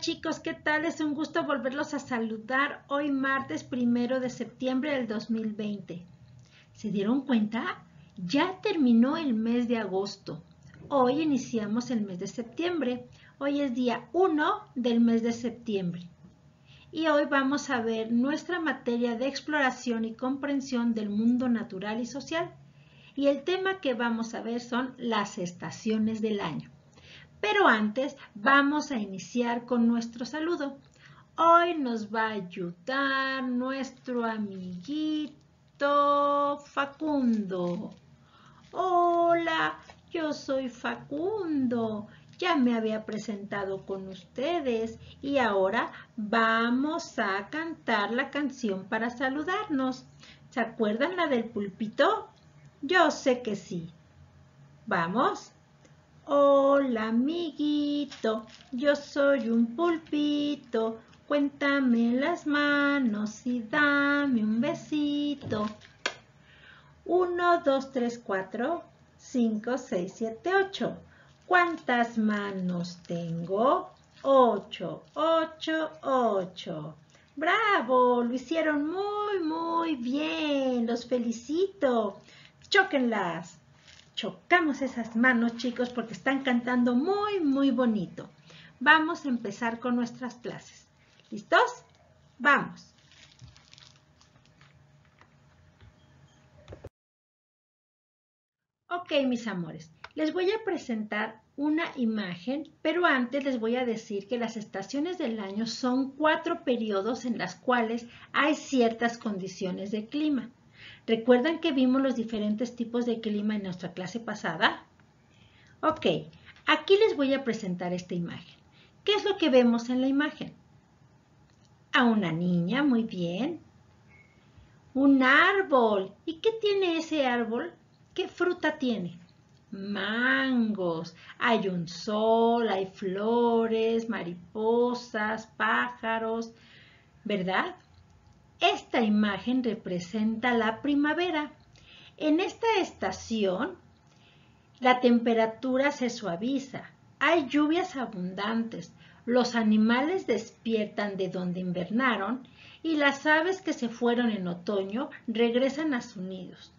Chicos, ¿qué tal? Es un gusto volverlos a saludar hoy martes primero de septiembre del 2020. ¿Se dieron cuenta? Ya terminó el mes de agosto. Hoy iniciamos el mes de septiembre. Hoy es día 1 del mes de septiembre. Y hoy vamos a ver nuestra materia de exploración y comprensión del mundo natural y social. Y el tema que vamos a ver son las estaciones del año. Pero antes vamos a iniciar con nuestro saludo. Hoy nos va a ayudar nuestro amiguito Facundo. Hola, yo soy Facundo. Ya me había presentado con ustedes y ahora vamos a cantar la canción para saludarnos. ¿Se acuerdan la del pulpito? Yo sé que sí. ¿Vamos? Hola amiguito, yo soy un pulpito, cuéntame las manos y dame un besito. Uno, dos, tres, cuatro, cinco, seis, siete, ocho. ¿Cuántas manos tengo? Ocho, ocho, ocho. ¡Bravo! Lo hicieron muy, muy bien. Los felicito. Chóquenlas. Chocamos esas manos, chicos, porque están cantando muy, muy bonito. Vamos a empezar con nuestras clases. ¿Listos? Vamos. Ok, mis amores, les voy a presentar una imagen, pero antes les voy a decir que las estaciones del año son cuatro periodos en las cuales hay ciertas condiciones de clima. ¿Recuerdan que vimos los diferentes tipos de clima en nuestra clase pasada? Ok, aquí les voy a presentar esta imagen. ¿Qué es lo que vemos en la imagen? A una niña, muy bien. Un árbol. ¿Y qué tiene ese árbol? ¿Qué fruta tiene? Mangos. Hay un sol, hay flores, mariposas, pájaros, ¿verdad? Esta imagen representa la primavera. En esta estación, la temperatura se suaviza, hay lluvias abundantes, los animales despiertan de donde invernaron y las aves que se fueron en otoño regresan a sus nidos.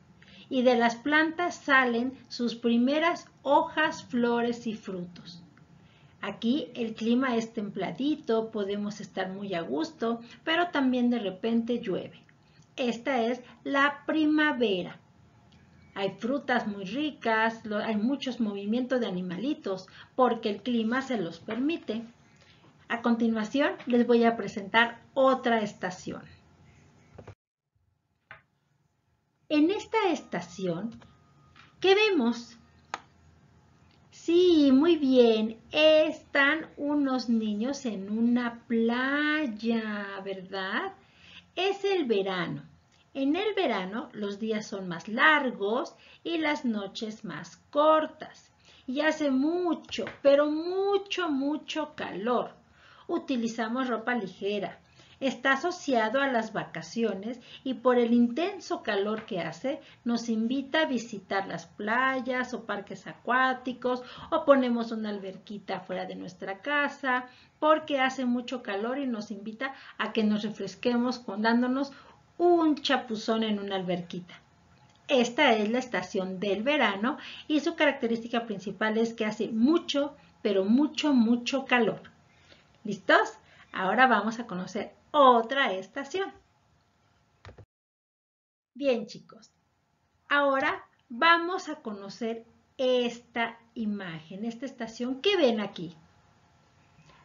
Y de las plantas salen sus primeras hojas, flores y frutos. Aquí el clima es templadito, podemos estar muy a gusto, pero también de repente llueve. Esta es la primavera. Hay frutas muy ricas, hay muchos movimientos de animalitos porque el clima se los permite. A continuación les voy a presentar otra estación. En esta estación, ¿qué vemos? Sí, muy bien. Están unos niños en una playa, ¿verdad? Es el verano. En el verano los días son más largos y las noches más cortas. Y hace mucho, pero mucho, mucho calor. Utilizamos ropa ligera, está asociado a las vacaciones y por el intenso calor que hace nos invita a visitar las playas o parques acuáticos o ponemos una alberquita fuera de nuestra casa porque hace mucho calor y nos invita a que nos refresquemos dándonos un chapuzón en una alberquita. Esta es la estación del verano y su característica principal es que hace mucho, pero mucho, mucho calor. ¿Listos? Ahora vamos a conocer otra estación. Bien chicos, ahora vamos a conocer esta imagen, esta estación. ¿Qué ven aquí?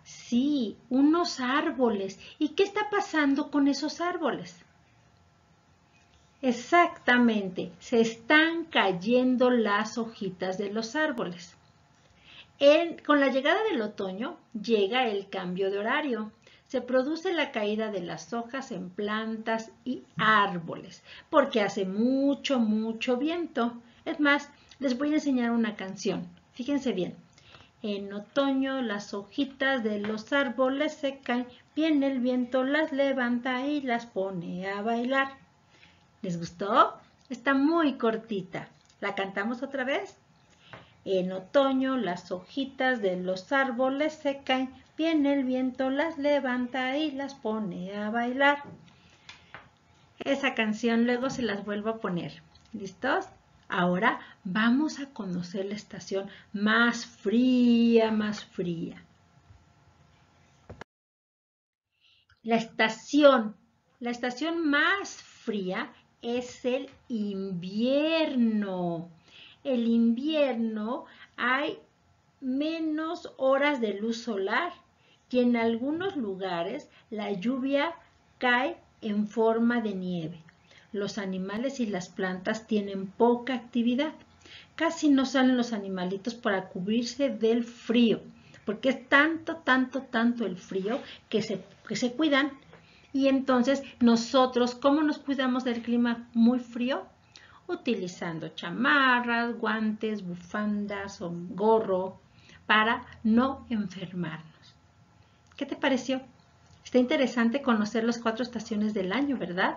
Sí, unos árboles. ¿Y qué está pasando con esos árboles? Exactamente, se están cayendo las hojitas de los árboles. con la llegada del otoño llega el cambio de horario se produce la caída de las hojas en plantas y árboles, porque hace mucho, mucho viento. Es más, les voy a enseñar una canción. Fíjense bien. En otoño las hojitas de los árboles se caen, viene el viento, las levanta y las pone a bailar. ¿Les gustó? Está muy cortita. ¿La cantamos otra vez? En otoño las hojitas de los árboles se caen, Viene el viento, las levanta y las pone a bailar. Esa canción luego se las vuelvo a poner. ¿Listos? Ahora vamos a conocer la estación más fría, más fría. La estación, la estación más fría es el invierno. El invierno hay menos horas de luz solar y en algunos lugares la lluvia cae en forma de nieve. Los animales y las plantas tienen poca actividad. Casi no salen los animalitos para cubrirse del frío, porque es tanto, tanto, tanto el frío que se, que se cuidan. Y entonces nosotros, ¿cómo nos cuidamos del clima muy frío? Utilizando chamarras, guantes, bufandas o gorro para no enfermarnos. ¿Qué te pareció? Está interesante conocer las cuatro estaciones del año, ¿verdad?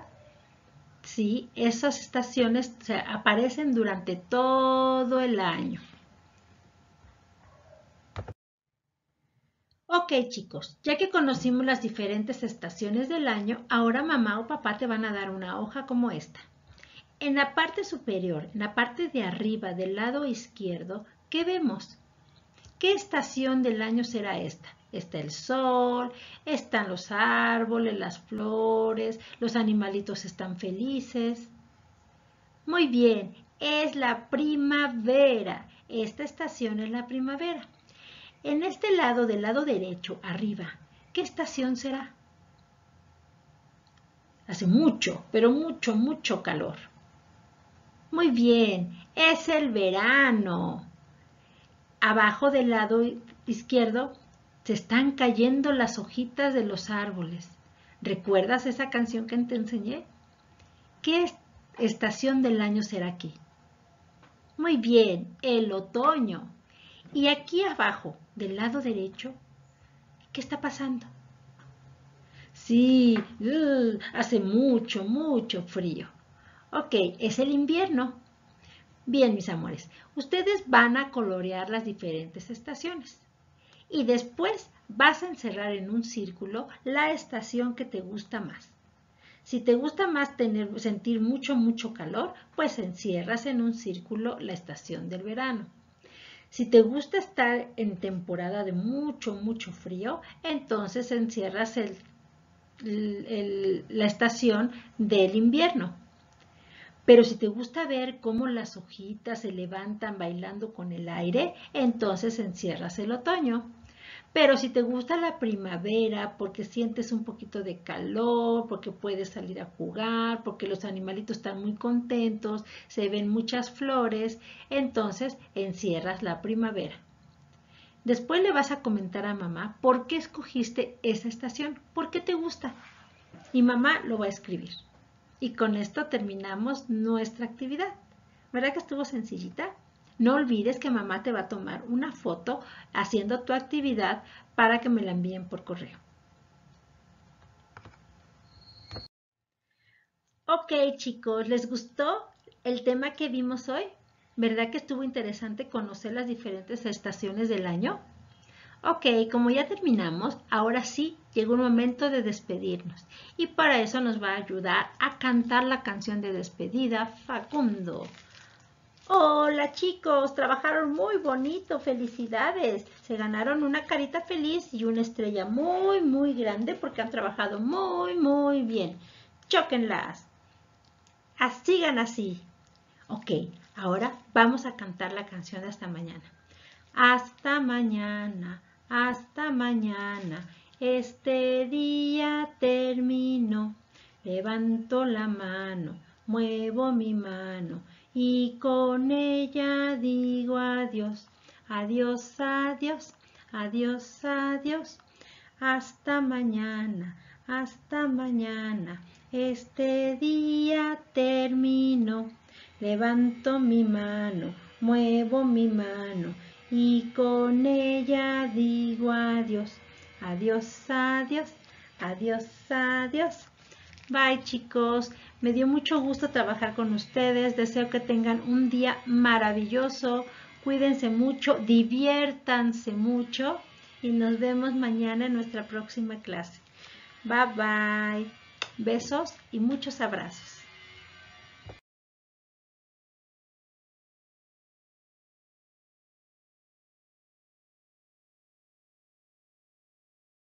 Sí, esas estaciones aparecen durante todo el año. Ok chicos, ya que conocimos las diferentes estaciones del año, ahora mamá o papá te van a dar una hoja como esta. En la parte superior, en la parte de arriba del lado izquierdo, ¿qué vemos? ¿Qué estación del año será esta? Está el sol, están los árboles, las flores, los animalitos están felices. Muy bien, es la primavera. Esta estación es la primavera. En este lado, del lado derecho, arriba, ¿qué estación será? Hace mucho, pero mucho, mucho calor. Muy bien, es el verano. Abajo del lado izquierdo, se están cayendo las hojitas de los árboles. ¿Recuerdas esa canción que te enseñé? ¿Qué estación del año será aquí? Muy bien, el otoño. Y aquí abajo, del lado derecho, ¿qué está pasando? Sí, uh, hace mucho, mucho frío. Ok, es el invierno. Bien, mis amores, ustedes van a colorear las diferentes estaciones y después vas a encerrar en un círculo la estación que te gusta más. Si te gusta más sentir mucho, mucho calor, pues encierras en un círculo la estación del verano. Si te gusta estar en temporada de mucho, mucho frío, entonces encierras la estación del invierno. Pero si te gusta ver cómo las hojitas se levantan bailando con el aire, entonces encierras el otoño. Pero si te gusta la primavera, porque sientes un poquito de calor, porque puedes salir a jugar, porque los animalitos están muy contentos, se ven muchas flores, entonces encierras la primavera. Después le vas a comentar a mamá por qué escogiste esa estación, por qué te gusta. Y mamá lo va a escribir. Y con esto terminamos nuestra actividad. ¿Verdad que estuvo sencillita? No olvides que mamá te va a tomar una foto haciendo tu actividad para que me la envíen por correo. Ok chicos, ¿les gustó el tema que vimos hoy? ¿Verdad que estuvo interesante conocer las diferentes estaciones del año? Ok, como ya terminamos, ahora sí llegó un momento de despedirnos. Y para eso nos va a ayudar a cantar la canción de despedida Facundo. Hola chicos, trabajaron muy bonito, felicidades. Se ganaron una carita feliz y una estrella muy, muy grande porque han trabajado muy, muy bien. Chóquenlas. Sigan así. Ok, ahora vamos a cantar la canción de hasta mañana. Hasta mañana, hasta mañana, este día terminó. Levanto la mano, muevo mi mano y con ella digo adiós, adiós, adiós, adiós, adiós, hasta mañana, hasta mañana, este día termino, levanto mi mano, muevo mi mano y con ella digo adiós, adiós, adiós, adiós, adiós. Bye chicos. Me dio mucho gusto trabajar con ustedes. Deseo que tengan un día maravilloso. Cuídense mucho, diviértanse mucho y nos vemos mañana en nuestra próxima clase. Bye bye. Besos y muchos abrazos.